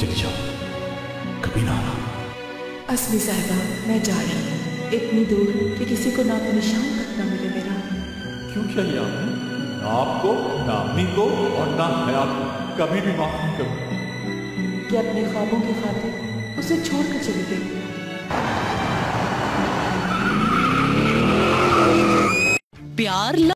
चले जाओ। कभी ना आना। असमी साहिबा मैं जा रही हूँ। इतनी दूर कि किसी को नामो निशान तक मिले मेरा। क्यों किया ये ना आपको ना अम्मी को और ना हयात को। कभी भी माफ़ नहीं करूँ कि अपने ख्वाबों की खातिर उसे छोड़कर चली गई प्यार